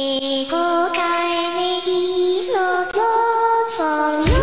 公開でいいの競争